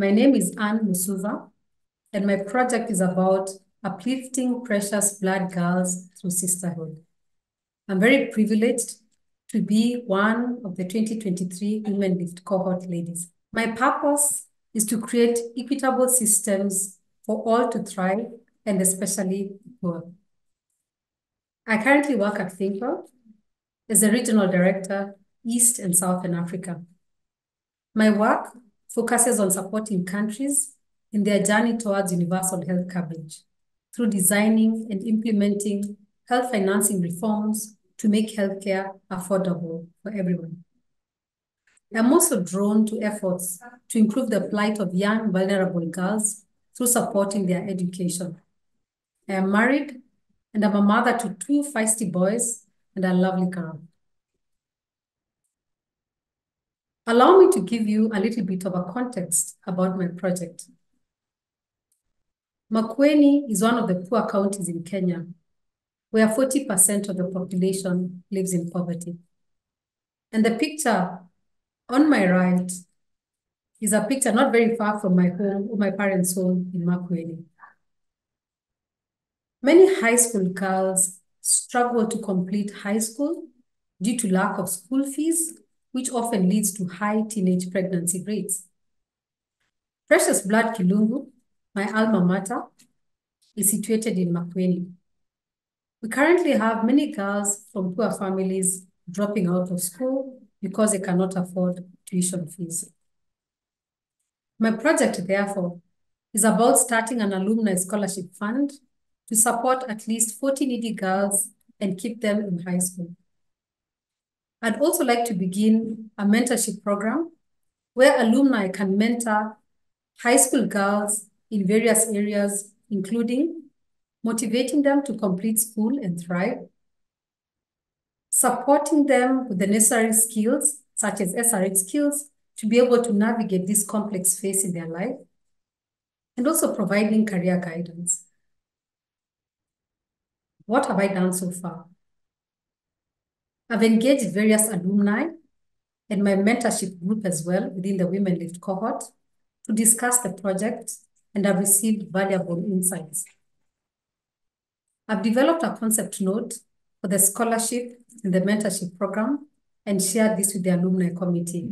My name is Anne Musuva, and my project is about uplifting precious blood girls through sisterhood. I'm very privileged to be one of the 2023 WomenLift cohort ladies. My purpose is to create equitable systems for all to thrive, and especially poor. I currently work at ThinkWell as a regional director, East and Southern Africa. My work focuses on supporting countries in their journey towards universal health coverage through designing and implementing health financing reforms to make healthcare affordable for everyone. I'm also drawn to efforts to improve the plight of young, vulnerable girls through supporting their education. I am married and I'm a mother to two feisty boys and a lovely girl. Allow me to give you a little bit of a context about my project. Makueni is one of the poor counties in Kenya, where 40% of the population lives in poverty. And the picture on my right is a picture not very far from my home, my parents' home in Makueni. Many high school girls struggle to complete high school due to lack of school fees, which often leads to high teenage pregnancy rates. Precious Blood Kilungu, my alma mater, is situated in Makueni. We currently have many girls from poor families dropping out of school because they cannot afford tuition fees. My project, therefore, is about starting an alumni scholarship fund to support at least 40 needy girls and keep them in high school. I'd also like to begin a mentorship program where alumni can mentor high school girls in various areas, including motivating them to complete school and thrive, supporting them with the necessary skills, such as SRH skills, to be able to navigate this complex phase in their life, and also providing career guidance. What have I done so far? I've engaged various alumni and my mentorship group as well within the WomenLift cohort to discuss the project and I've received valuable insights. I've developed a concept note for the scholarship and the mentorship program and shared this with the alumni committee.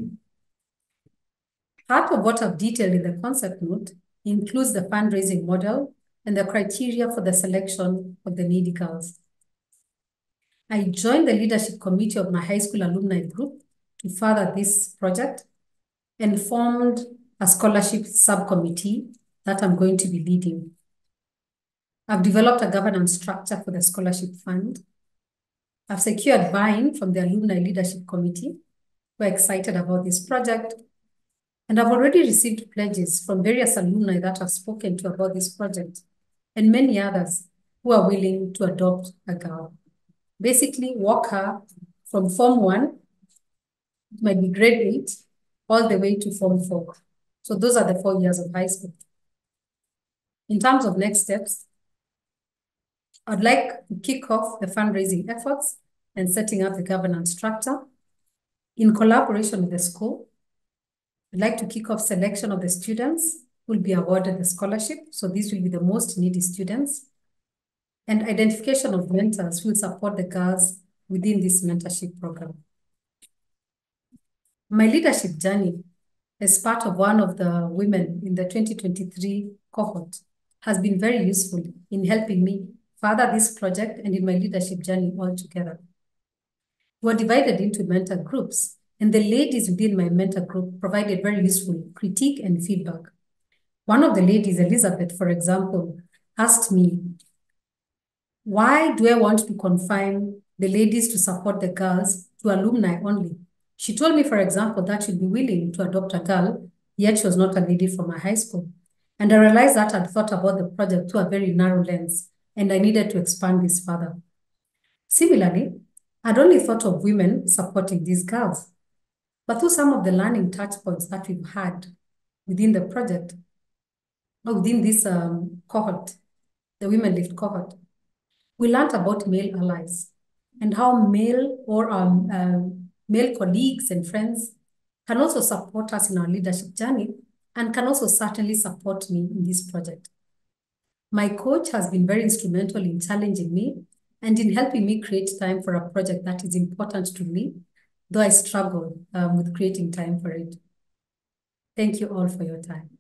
Part of what I've detailed in the concept note includes the fundraising model and the criteria for the selection of the needy girls. I joined the leadership committee of my high school alumni group to further this project and formed a scholarship subcommittee that I'm going to be leading. I've developed a governance structure for the scholarship fund. I've secured buy-in from the alumni leadership committee. We're excited about this project. And I've already received pledges from various alumni that I've spoken to about this project and many others who are willing to adopt a girl. Basically, walk her from Form 1, might be grade 8, all the way to Form 4. So those are the four years of high school. In terms of next steps, I'd like to kick off the fundraising efforts and setting up the governance structure. In collaboration with the school, I'd like to kick off selection of the students who will be awarded the scholarship. So these will be the most needy students. And identification of mentors will support the girls within this mentorship program. My leadership journey as part of one of the women in the 2023 cohort has been very useful in helping me further this project and in my leadership journey altogether. We were divided into mentor groups, and the ladies within my mentor group provided very useful critique and feedback. One of the ladies, Elizabeth, for example, asked me, why do I want to confine the ladies to support the girls to alumni only? She told me, for example, that she'd be willing to adopt a girl, yet she was not a lady from my high school. And I realized that I'd thought about the project through a very narrow lens and I needed to expand this further. Similarly, I'd only thought of women supporting these girls, but through some of the learning touch points that we've had within the project, or within this um, cohort, the WomenLift cohort, we learned about male allies and how male or um, uh, male colleagues and friends can also support us in our leadership journey and can also certainly support me in this project. My coach has been very instrumental in challenging me and in helping me create time for a project that is important to me, though I struggle um, with creating time for it. Thank you all for your time.